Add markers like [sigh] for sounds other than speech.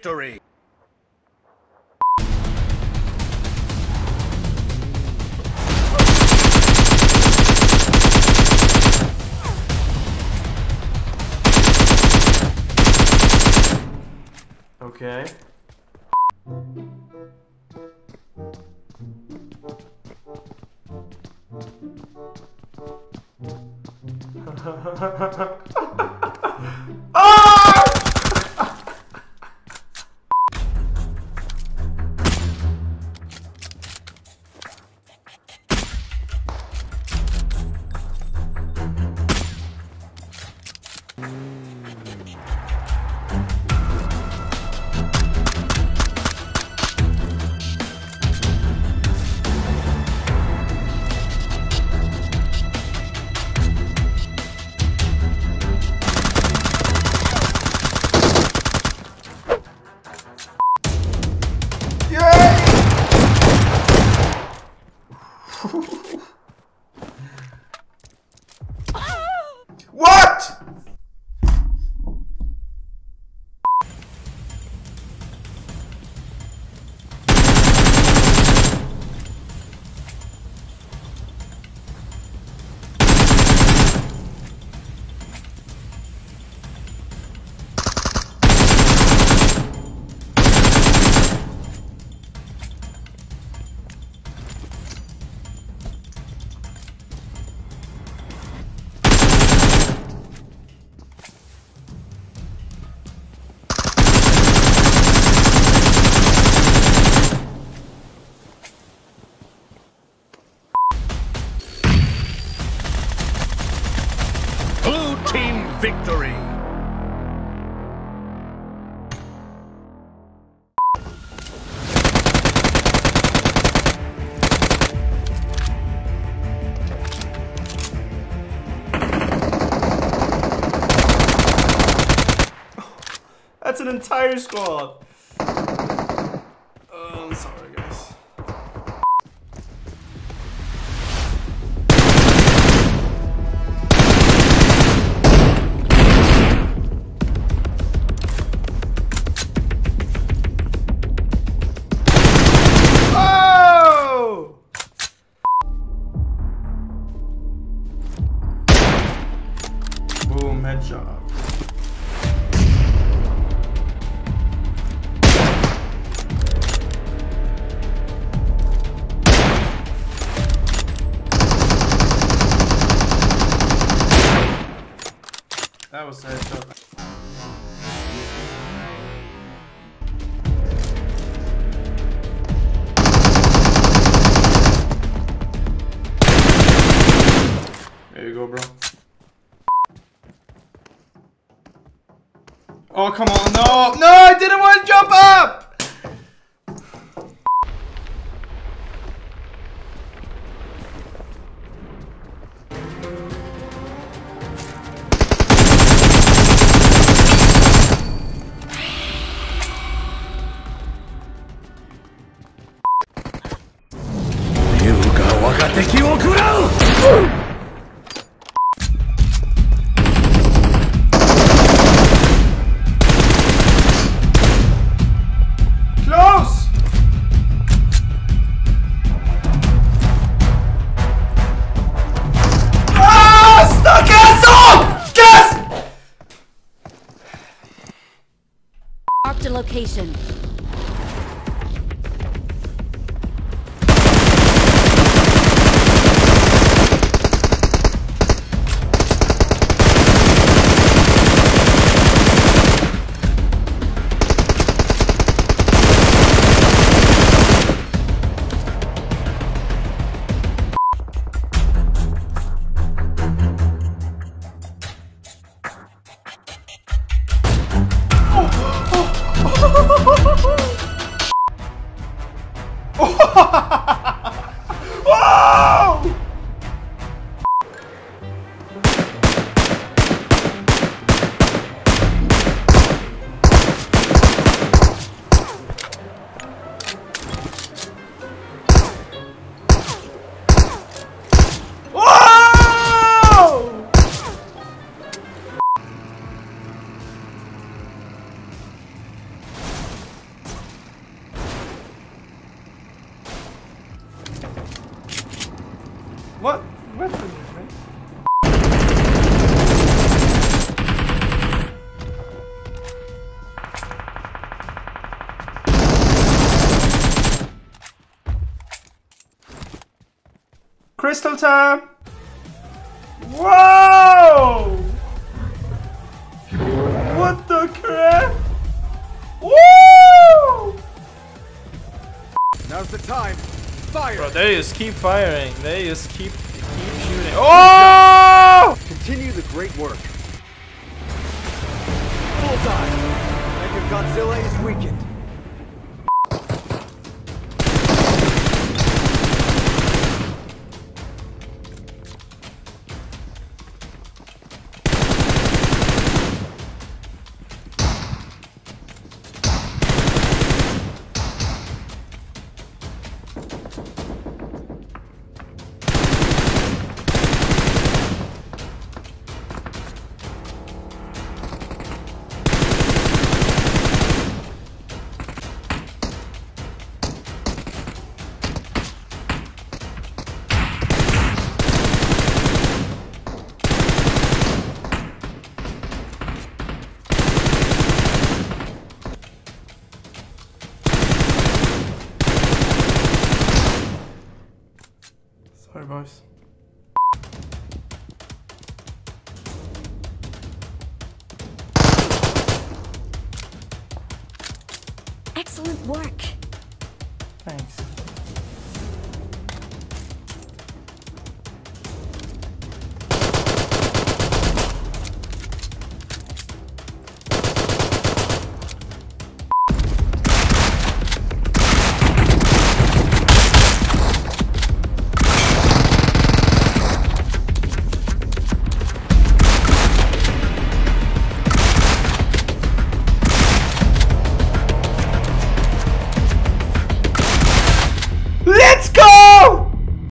victory. Okay. [laughs] entire squad. Was a headshot. There you go, bro. Oh, come on. No. No, I didn't want to jump up. が敵を食らう。Crystal time! Whoa! What the crap? Woo! Now's the time. Fire. Bro, they just keep firing. They just keep keep shooting. Oh! Continue the great work. Bullseye. Mega Godzilla is weakened. Work. Thanks.